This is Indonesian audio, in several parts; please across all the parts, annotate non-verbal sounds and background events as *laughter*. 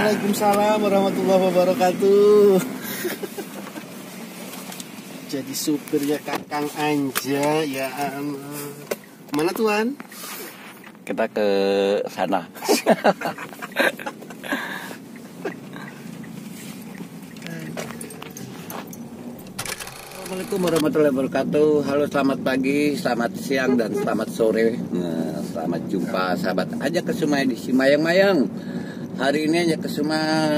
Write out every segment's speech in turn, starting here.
Waalaikumsalam warahmatullahi wabarakatuh. Jadi supirnya Kakang Anja ya. Mana tuan? Kita ke sana. Assalamualaikum warahmatullahi wabarakatuh. Halo, selamat pagi, selamat siang, dan selamat sore. Nah, selamat jumpa sahabat aja ke semua di Simayang-Mayang. Hari ini aja ke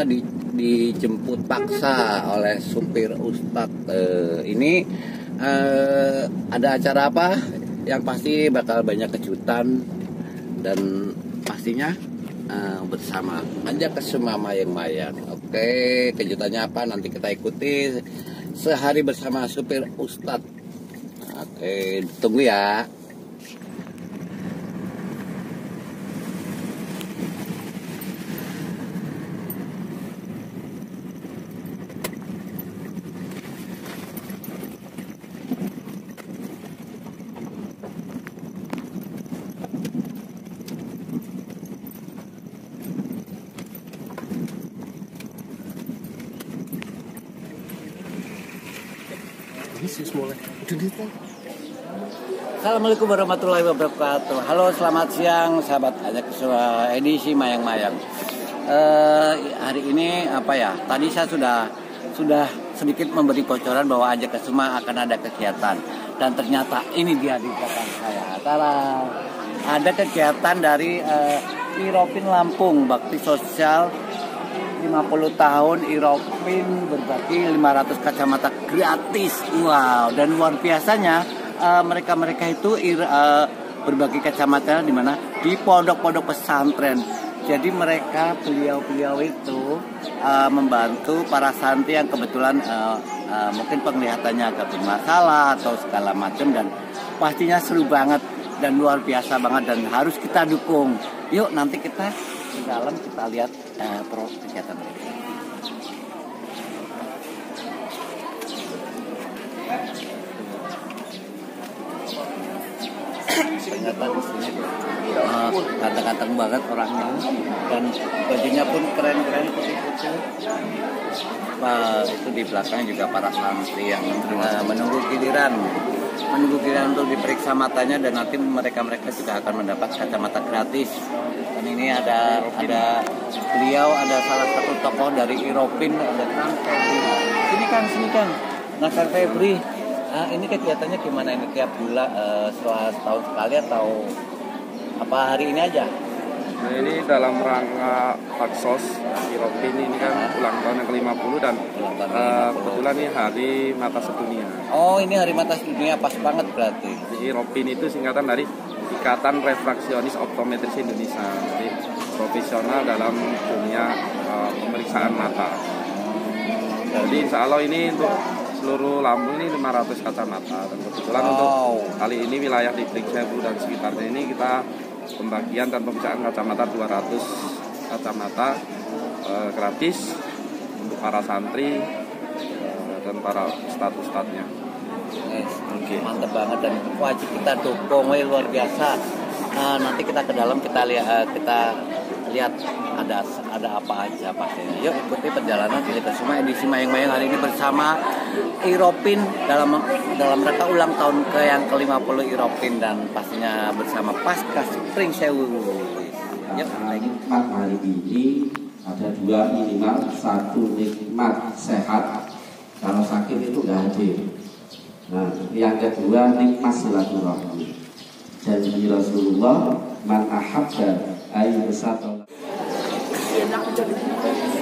di, dijemput paksa oleh supir Ustadz. Eh, ini eh, ada acara apa? Yang pasti bakal banyak kejutan dan pastinya eh, bersama aja ke semua mayang-mayang. Oke, kejutannya apa? Nanti kita ikuti sehari bersama supir Ustadz. Oke, tunggu ya. Assalamualaikum warahmatullahi wabarakatuh. Halo, selamat siang sahabat ajak semua edisi mayang-mayang. Eh, hari ini apa ya? Tadi saya sudah sudah sedikit memberi bocoran bahwa ajak semua akan ada kegiatan dan ternyata ini dia di belakang saya. Tara, ada kegiatan dari eh, Iropin Lampung Bakti Sosial 50 tahun Iropin berbagi 500 kacamata gratis. Wow, dan luar biasanya eh, mereka-mereka itu ir- eh, berbagi kacamata di mana? Di pondok-pondok pesantren. Jadi mereka beliau-beliau itu eh, membantu para santri yang kebetulan eh, eh, mungkin penglihatannya agak bermasalah atau segala macam dan pastinya seru banget dan luar biasa banget dan harus kita dukung. Yuk nanti kita ke dalam kita lihat eh, pro kegiatan mereka. Ternyata di ganteng-ganteng banget orangnya. Dan bajunya pun keren-keren putih-putih. Itu di belakang juga para santri yang eh, menunggu giliran. Menunggu giliran untuk diperiksa matanya dan nanti mereka-mereka juga akan mendapat kacamata gratis. Dan ini ada ada beliau ada salah satu tokoh dari Iropin ada Kang Febri. Sini kan sini kan nah Kang Febri ah, ini kegiatannya gimana ini tiap bulan eh, setelah setahun sekali atau apa hari ini aja Nah ini dalam rangka Paksos Iropin ini kan ulang tahun yang ke-50 dan Ulang tahun eh, ke-50. kebetulan ini hari mata sedunia. oh ini hari mata dunia pas banget berarti Jadi Iropin itu singkatan dari Ikatan Refraksionis Optometris Indonesia. Jadi profesional dalam dunia eh, pemeriksaan mata. Jadi insya Allah ini untuk seluruh Lampung ini 500 kacamata dan kebetulan untuk Wow. kali ini wilayah di Pringsewu dan sekitarnya ini kita pembagian dan pemeriksaan kacamata 200 kacamata eh, gratis untuk para santri eh, dan para ustadz-ustadznya. Yes, mantep banget dan wajib kita dukung luar biasa. Nah, nanti kita ke dalam kita lihat eh, kita lihat ada ada apa aja pastinya. Yuk ikuti perjalanan kita semua edisi mayang-mayang hari ini bersama Iropin dalam dalam rangka ulang tahun ke yang ke-50 Iropin dan pastinya bersama Pasca Spring Sewu. Lagi. nikmat hari ini ada dua minimal satu nikmat sehat kalau sakit itu nggak hadir nah yang kedua nikmat silaturahmi janji Rasulullah man ahabba ayu besar Hai.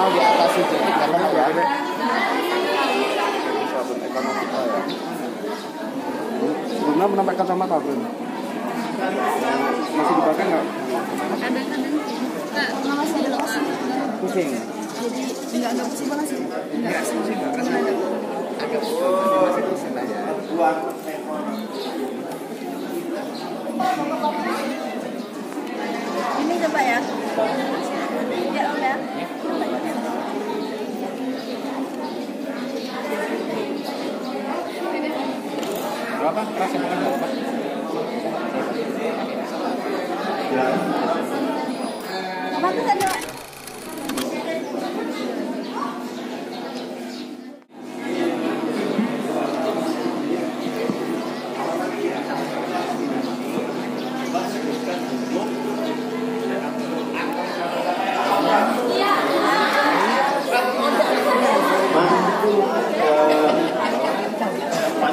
minimal di atas jadi karena ya pernah pakai kacamata bro. Masih dipakai nggak? Pusing. Jadi nggak nggak pusing sih nggak pusing karena ada ya ini coba ya berapa keras yang makan berapa apa tuh tadi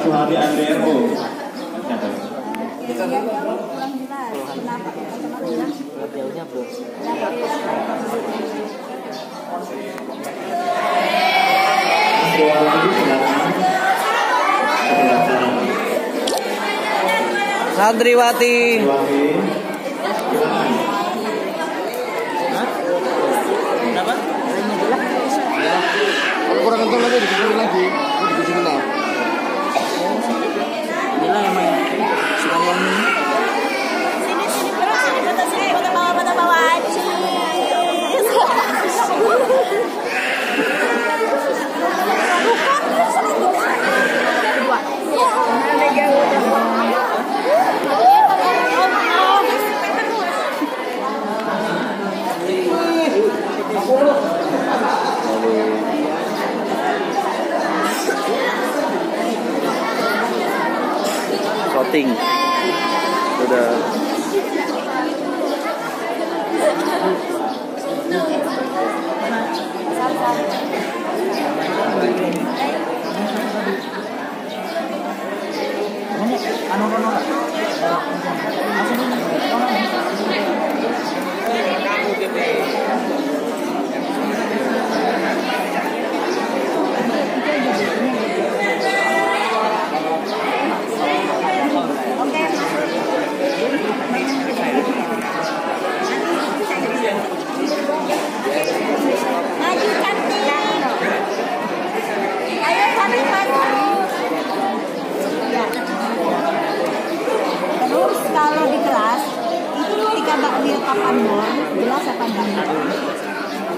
Suhabi Andrero. kurang jelas kenapa kacamata ya jauhnya bro Suhabi silakan. Silakan. Santriwati. Kurang kental lagi lagi thing.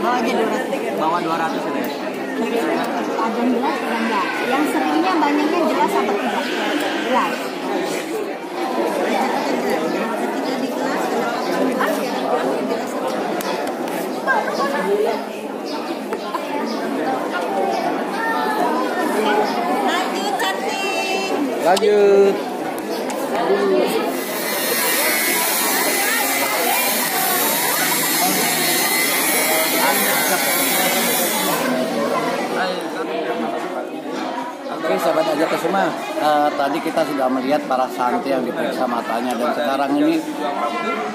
Bawa aja 200. Bawa 200 ini. Ada yang jelas ada enggak? Yang seringnya banyaknya jelas apa tidak? Jelas. Ketika di kelas ada Maju cantik. Lanjut. Oke sahabat aja ke semua Eh, tadi kita sudah melihat para santri yang diperiksa matanya. Dan sekarang ini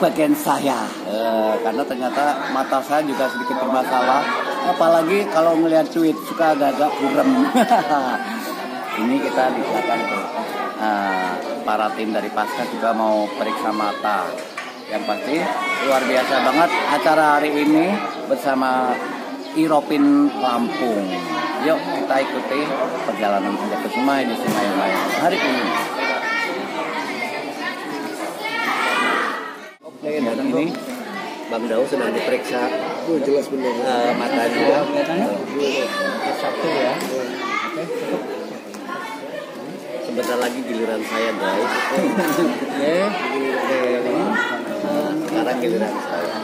bagian saya. Eh, karena ternyata mata saya juga sedikit bermasalah. Apalagi kalau melihat tweet suka agak-agak burem. *laughs* Ini kita di belakang Eh, para tim dari pasca juga mau periksa mata. Yang pasti luar biasa banget acara hari ini bersama Iropin Lampung. Yuk kita ikuti perjalanan Anda ke Semai di Semai Maya hari ini. Oke, dan ini Bang Dau sedang diperiksa. Oh, jelas bener eh, matanya. satu ya. Sebentar lagi giliran saya guys. oke. Sekarang giliran saya.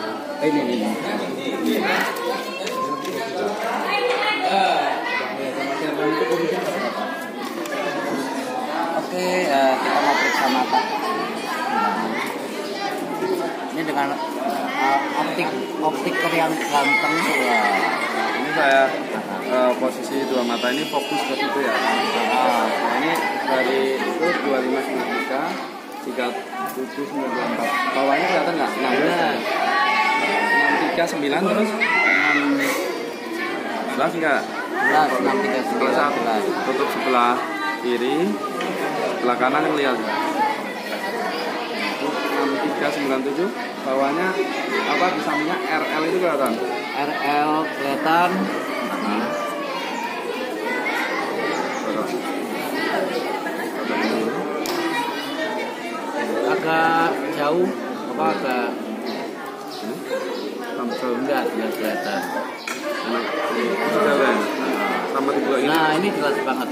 ini ini yang ganteng. Ya ini saya uh, posisi dua mata ini fokus ke situ ya. Nah, nah ini dari itu 2593 37924 bawahnya kelihatan nggak? 6 639 iya. terus? 6 11 enggak? 11 639 tutup sebelah kiri. Sebelah kanan kelihatan 397 bawahnya apa bisa sampingnya RL itu kelihatan? RL kelihatan. Agak jauh apa agak? Hmm? Jauh enggak enggak kelihatan. Sama juga ini nah ini jelas banget.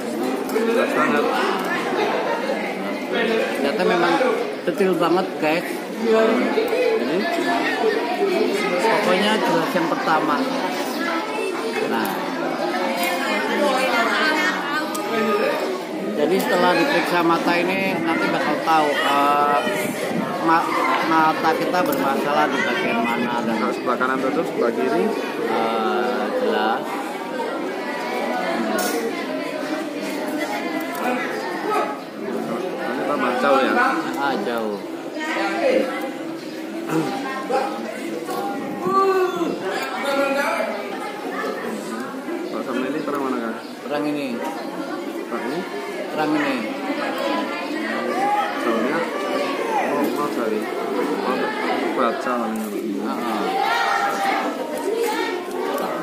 Jelas banget. Ternyata memang detail banget guys. Ini Pokoknya jelas yang pertama. Nah. Jadi setelah diperiksa mata ini nanti bakal tahu eh, ma- mata kita bermasalah di bagian mana dan sebelah kanan tutup, sebelah kiri. eh, jelas. Jauh ya. Ah jauh. Kalau sama ini terang mana kan? Terang ini, Terang ini. terang ini. Jauhnya. Oh, mau cari. Untuk baca ini. Ah, ah.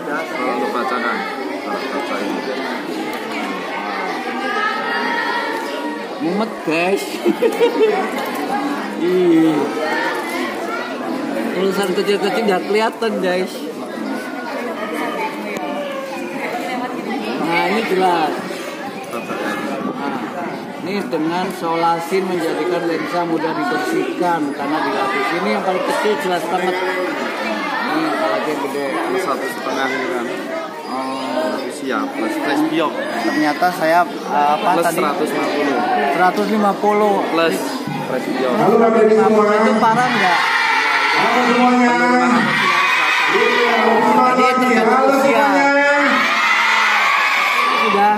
Kalau untuk baca kan. Kalau baca ini. Mumet guys. *laughs* Ih. Tulisan kecil-kecil nggak kelihatan guys. Nah ini jelas. Nah, ini dengan solasin menjadikan lensa mudah dibersihkan karena dilapis ini yang paling kecil jelas banget. Ini apalagi yang gede. Ini satu setengah ini kan. Oh, Siap. Plus plus biok. ternyata saya uh, apa Plus tadi 150. 150 Plus plus biok. Halo Bapak Ibu semua. itu parah nggak? Halo semuanya. Iya, semuanya. tergantung Halo usia. semuanya. Sudah.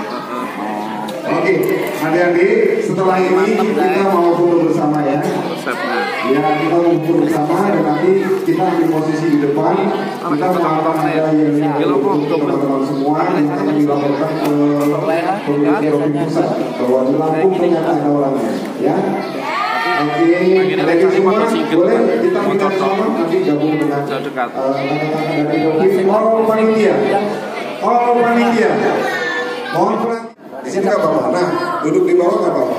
Oke, adik-adik, setelah ini Mantap, kita guys. mau foto bersama ya. Resepnya. Ya, kita foto bersama dan nanti kita ambil posisi di depan. Kita mau akan ada yang untuk teman-teman semua yang akan dilaporkan ke Provinsi Provinsi Pusat bahwa di Lampung ternyata ada orangnya. Ya. Oke, adik semua boleh kita minta sama nanti gabung dengan Jauh dekat. eh, dari All Panitia. All Panitia. Mohon perhatian. Di sini nggak apa-apa. Nah, duduk di bawah nggak apa-apa.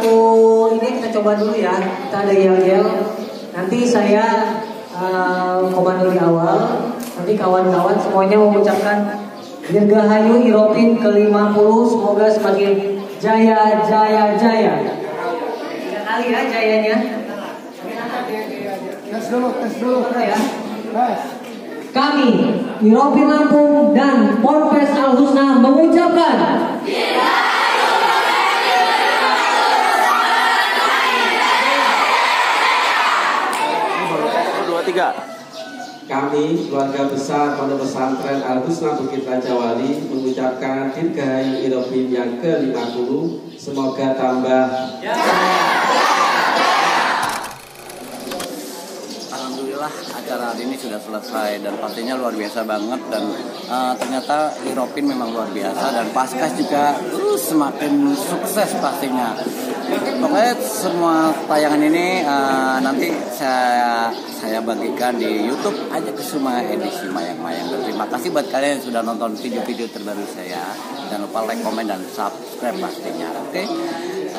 satu ini kita coba dulu ya. Kita ada yel-yel. Nanti saya eh, komando di awal. Nanti kawan-kawan semuanya mengucapkan Dirgahayu Iropin ke-50 semoga semakin jaya jaya jaya. Tiga kali ya jayanya. Tes dulu, tes dulu ya. Kami Iropin Lampung dan Ponpes Al Husna mengucapkan Dua tiga. Kami, keluarga besar Pondok Pesantren Al Husna Bukit Raja Wali mengucapkan Dirgahayu Iropin yang ke-50 semoga tambah Alhamdulillah acara hari ini sudah selesai dan pastinya luar biasa banget dan eh, ternyata Iropin memang luar biasa dan Paskas juga terus semakin sukses pastinya. Pokoknya semua tayangan ini uh, saya saya bagikan di YouTube aja ke semua edisi mayang-mayang. Terima kasih buat kalian yang sudah nonton video-video terbaru saya. Jangan lupa like, komen, dan subscribe pastinya. Oke. Okay?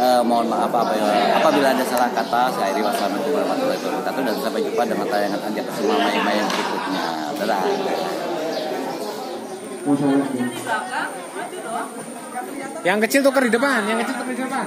Uh, mohon maaf apabila, apabila ada salah kata. Saya Iri Wassalamualaikum warahmatullahi wabarakatuh dan sampai jumpa dengan tayangan aja ke semua mayang-mayang berikutnya. Dadah. Yang kecil tuker di depan, yang kecil tuker di depan.